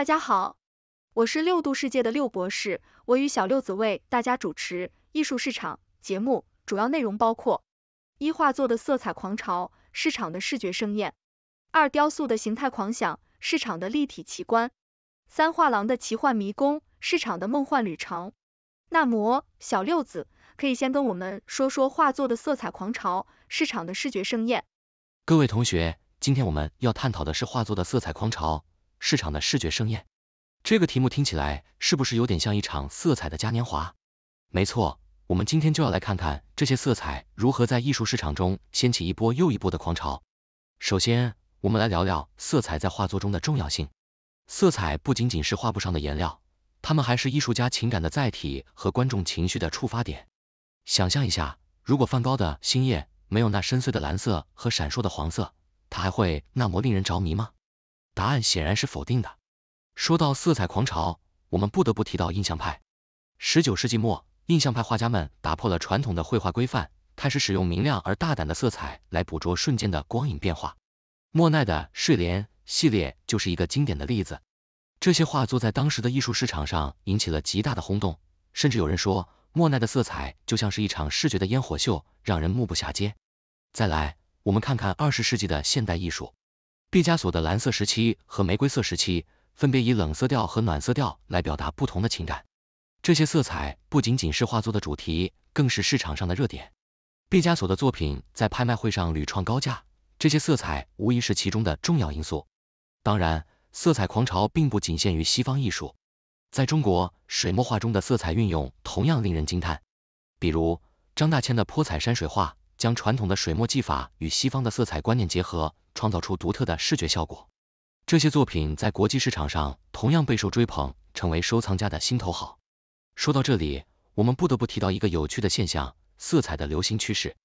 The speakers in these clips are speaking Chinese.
大家好，我是六度世界的六博士，我与小六子为大家主持艺术市场节目，主要内容包括一画作的色彩狂潮，市场的视觉盛宴；二雕塑的形态狂想，市场的立体奇观；三画廊的奇幻迷宫，市场的梦幻旅程。那么，小六子可以先跟我们说说画作的色彩狂潮，市场的视觉盛宴。各位同学，今天我们要探讨的是画作的色彩狂潮，市场的视觉盛宴。这个题目听起来是不是有点像一场色彩的嘉年华？没错，我们今天就要来看看这些色彩如何在艺术市场中掀起一波又一波的狂潮。首先，我们来聊聊色彩在画作中的重要性。色彩不仅仅是画布上的颜料。它们还是艺术家情感的载体和观众情绪的触发点。想象一下，如果梵高的星夜没有那深邃的蓝色和闪烁的黄色，它还会那么令人着迷吗？答案显然是否定的。说到色彩狂潮，我们不得不提到印象派。十九世纪末，印象派画家们打破了传统的绘画规范，开始使用明亮而大胆的色彩来捕捉瞬间的光影变化。莫奈的睡莲系列就是一个经典的例子。这些画作在当时的艺术市场上引起了极大的轰动，甚至有人说莫奈的色彩就像是一场视觉的烟火秀，让人目不暇接。再来，我们看看二十世纪的现代艺术，毕加索的蓝色时期和玫瑰色时期分别以冷色调和暖色调来表达不同的情感。这些色彩不仅仅是画作的主题，更是市场上的热点。毕加索的作品在拍卖会上屡创高价，这些色彩无疑是其中的重要因素。当然。色彩狂潮并不仅限于西方艺术，在中国，水墨画中的色彩运用同样令人惊叹。比如张大千的泼彩山水画，将传统的水墨技法与西方的色彩观念结合，创造出独特的视觉效果。这些作品在国际市场上同样备受追捧，成为收藏家的心头好。说到这里，我们不得不提到一个有趣的现象：色彩的流行趋势。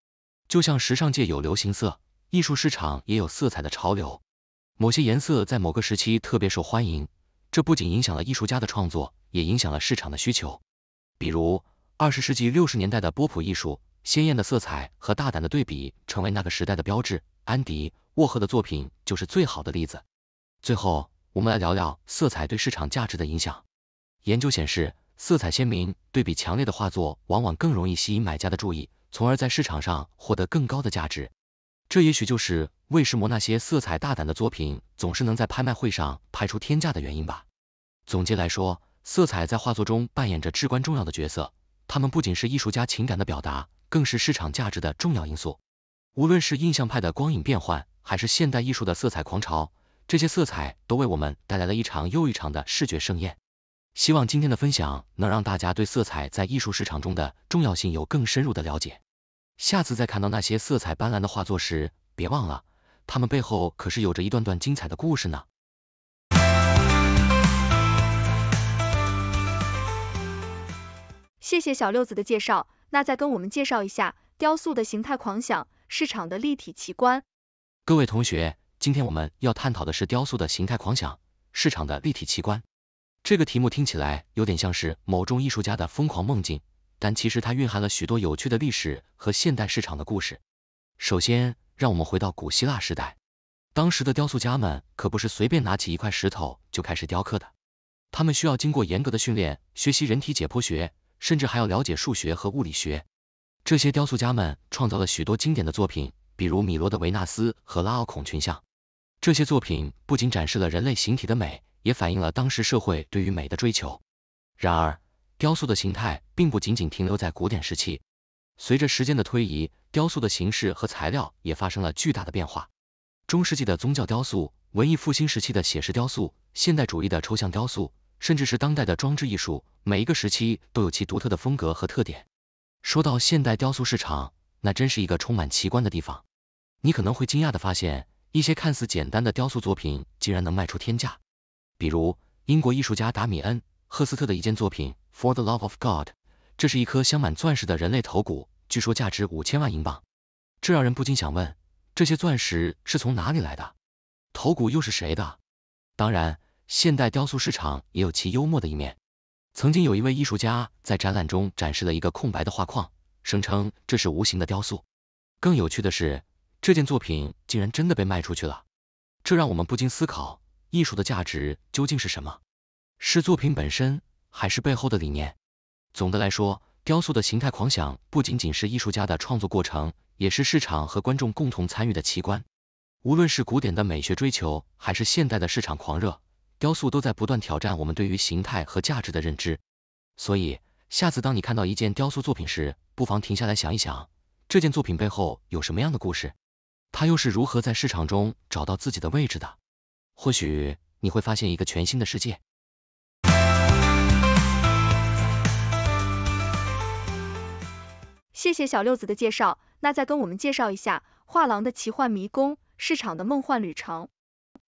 就像时尚界有流行色，艺术市场也有色彩的潮流。某些颜色在某个时期特别受欢迎，这不仅影响了艺术家的创作，也影响了市场的需求。比如，二十世纪六十年代的波普艺术，鲜艳的色彩和大胆的对比成为那个时代的标志。安迪沃荷的作品就是最好的例子。最后，我们来聊聊色彩对市场价值的影响。研究显示，色彩鲜明、对比强烈的画作往往更容易吸引买家的注意，从而在市场上获得更高的价值。这也许就是为什么那些色彩大胆的作品总是能在拍卖会上拍出天价的原因吧。总结来说，色彩在画作中扮演着至关重要的角色，它们不仅是艺术家情感的表达，更是市场价值的重要因素。无论是印象派的光影变幻，还是现代艺术的色彩狂潮，这些色彩都为我们带来了一场又一场的视觉盛宴。希望今天的分享能让大家对色彩在艺术市场中的重要性有更深入的了解。下次再看到那些色彩斑斓的画作时，别忘了，它们背后可是有着一段段精彩的故事呢。谢谢小六子的介绍，那再跟我们介绍一下雕塑的形态狂想，市场的立体奇观。各位同学，今天我们要探讨的是雕塑的形态狂想，市场的立体奇观。这个题目听起来有点像是某种艺术家的疯狂梦境。但其实它蕴含了许多有趣的历史和现代市场的故事。首先，让我们回到古希腊时代，当时的雕塑家们可不是随便拿起一块石头就开始雕刻的，他们需要经过严格的训练，学习人体解剖学，甚至还要了解数学和物理学。这些雕塑家们创造了许多经典的作品，比如米罗的维纳斯和拉奥孔群像。这些作品不仅展示了人类形体的美，也反映了当时社会对于美的追求。然而，雕塑的形态并不仅仅停留在古典时期，随着时间的推移，雕塑的形式和材料也发生了巨大的变化。中世纪的宗教雕塑、文艺复兴时期的写实雕塑、现代主义的抽象雕塑，甚至是当代的装置艺术，每一个时期都有其独特的风格和特点。说到现代雕塑市场，那真是一个充满奇观的地方。你可能会惊讶的发现，一些看似简单的雕塑作品竟然能卖出天价。比如，英国艺术家达米恩·赫斯特的一件作品。For the love of God，这是一颗镶满钻石的人类头骨，据说价值五千万英镑。这让人不禁想问：这些钻石是从哪里来的？头骨又是谁的？当然，现代雕塑市场也有其幽默的一面。曾经有一位艺术家在展览中展示了一个空白的画框，声称这是无形的雕塑。更有趣的是，这件作品竟然真的被卖出去了。这让我们不禁思考：艺术的价值究竟是什么？是作品本身，还是背后的理念？总的来说，雕塑的形态狂想不仅仅是艺术家的创作过程，也是市场和观众共同参与的奇观。无论是古典的美学追求，还是现代的市场狂热，雕塑都在不断挑战我们对于形态和价值的认知。所以，下次当你看到一件雕塑作品时，不妨停下来想一想，这件作品背后有什么样的故事？它又是如何在市场中找到自己的位置的？或许你会发现一个全新的世界。谢谢小六子的介绍，那再跟我们介绍一下画廊的奇幻迷宫。市场的梦幻旅程。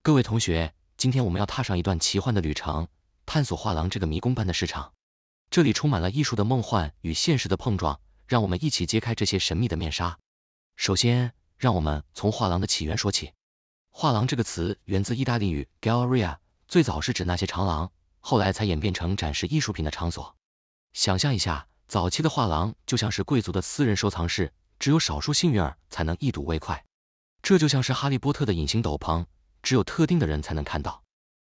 各位同学，今天我们要踏上一段奇幻的旅程，探索画廊这个迷宫般的市场。这里充满了艺术的梦幻与现实的碰撞，让我们一起揭开这些神秘的面纱。首先，让我们从画廊的起源说起。画廊这个词源自意大利语 galleria，最早是指那些长廊，后来才演变成展示艺术品的场所。想象一下，早期的画廊就像是贵族的私人收藏室，只有少数幸运儿才能一睹为快。这就像是哈利波特的隐形斗篷，只有特定的人才能看到。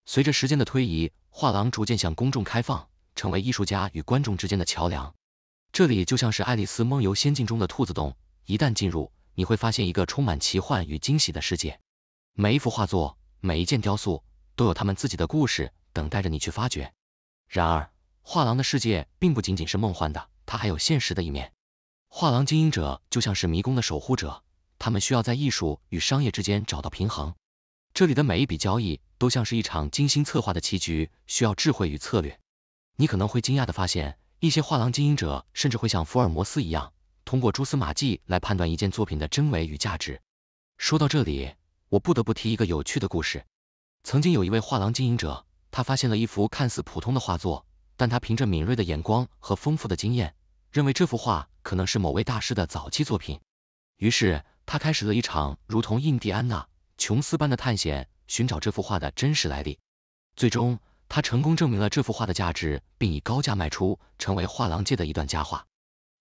随着时间的推移，画廊逐渐向公众开放，成为艺术家与观众之间的桥梁。这里就像是爱丽丝梦游仙境中的兔子洞，一旦进入，你会发现一个充满奇幻与惊喜的世界。每一幅画作，每一件雕塑，都有他们自己的故事，等待着你去发掘。然而，画廊的世界并不仅仅是梦幻的，它还有现实的一面。画廊经营者就像是迷宫的守护者。他们需要在艺术与商业之间找到平衡，这里的每一笔交易都像是一场精心策划的棋局，需要智慧与策略。你可能会惊讶的发现，一些画廊经营者甚至会像福尔摩斯一样，通过蛛丝马迹来判断一件作品的真伪与价值。说到这里，我不得不提一个有趣的故事。曾经有一位画廊经营者，他发现了一幅看似普通的画作，但他凭着敏锐的眼光和丰富的经验，认为这幅画可能是某位大师的早期作品。于是，他开始了一场如同印第安纳琼斯般的探险，寻找这幅画的真实来历。最终，他成功证明了这幅画的价值，并以高价卖出，成为画廊界的一段佳话。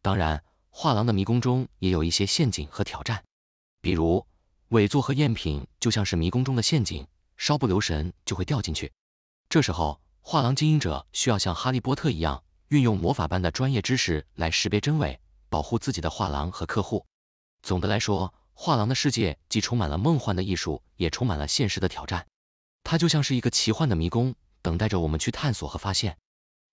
当然，画廊的迷宫中也有一些陷阱和挑战，比如伪作和赝品就像是迷宫中的陷阱，稍不留神就会掉进去。这时候，画廊经营者需要像哈利波特一样，运用魔法般的专业知识来识别真伪，保护自己的画廊和客户。总的来说，画廊的世界既充满了梦幻的艺术，也充满了现实的挑战。它就像是一个奇幻的迷宫，等待着我们去探索和发现。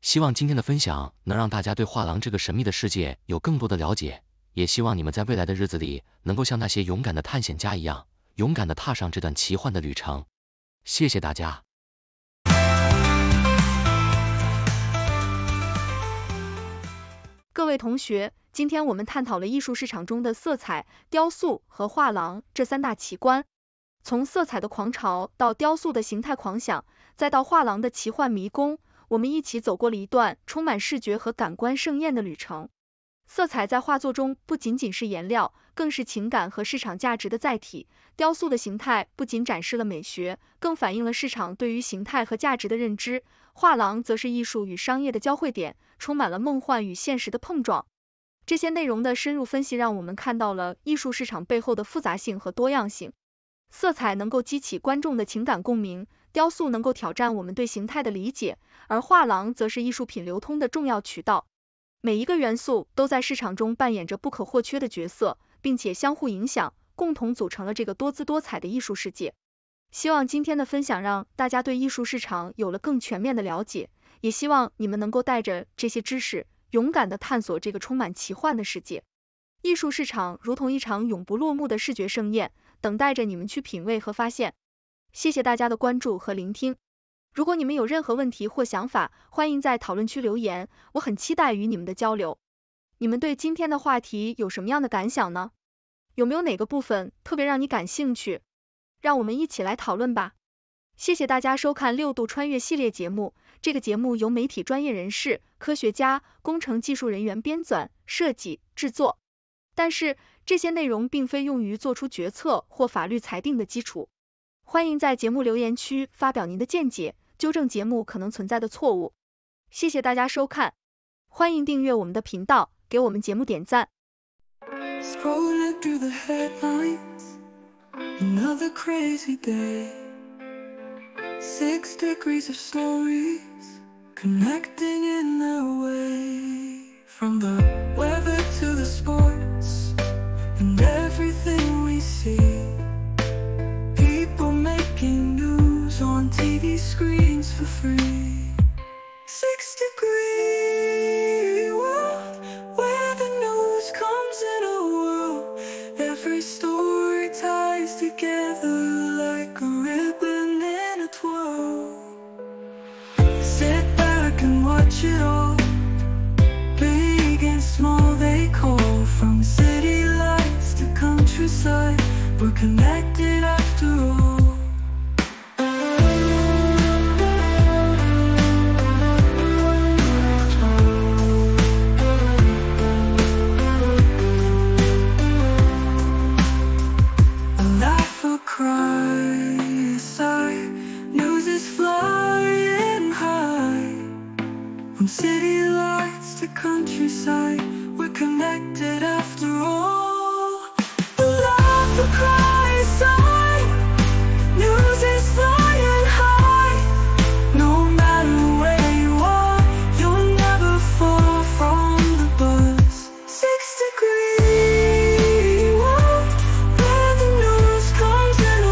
希望今天的分享能让大家对画廊这个神秘的世界有更多的了解，也希望你们在未来的日子里能够像那些勇敢的探险家一样，勇敢的踏上这段奇幻的旅程。谢谢大家。各位同学。今天我们探讨了艺术市场中的色彩、雕塑和画廊这三大奇观。从色彩的狂潮到雕塑的形态狂想，再到画廊的奇幻迷宫，我们一起走过了一段充满视觉和感官盛宴的旅程。色彩在画作中不仅仅是颜料，更是情感和市场价值的载体。雕塑的形态不仅展示了美学，更反映了市场对于形态和价值的认知。画廊则是艺术与商业的交汇点，充满了梦幻与现实的碰撞。这些内容的深入分析，让我们看到了艺术市场背后的复杂性和多样性。色彩能够激起观众的情感共鸣，雕塑能够挑战我们对形态的理解，而画廊则是艺术品流通的重要渠道。每一个元素都在市场中扮演着不可或缺的角色，并且相互影响，共同组成了这个多姿多彩的艺术世界。希望今天的分享让大家对艺术市场有了更全面的了解，也希望你们能够带着这些知识。勇敢的探索这个充满奇幻的世界，艺术市场如同一场永不落幕的视觉盛宴，等待着你们去品味和发现。谢谢大家的关注和聆听。如果你们有任何问题或想法，欢迎在讨论区留言，我很期待与你们的交流。你们对今天的话题有什么样的感想呢？有没有哪个部分特别让你感兴趣？让我们一起来讨论吧。谢谢大家收看六度穿越系列节目。这个节目由媒体专业人士、科学家、工程技术人员编纂、设计、制作。但是这些内容并非用于做出决策或法律裁定的基础。欢迎在节目留言区发表您的见解，纠正节目可能存在的错误。谢谢大家收看，欢迎订阅我们的频道，给我们节目点赞。Another crazy day Six degrees of stories connecting in a way from the weather to the sport. it after all. The love that cries inside News is flying high. No matter where you are You'll never fall from the bus. Six degrees, Where the news comes in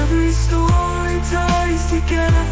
Every story ties together.